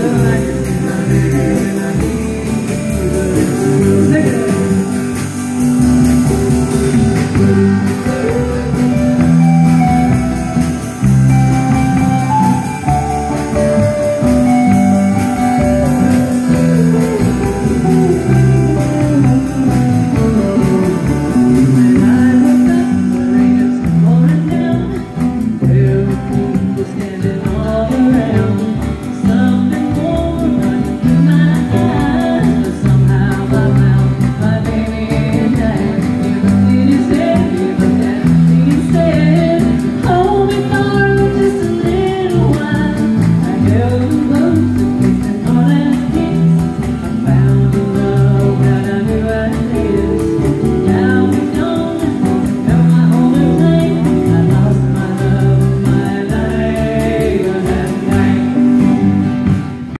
good.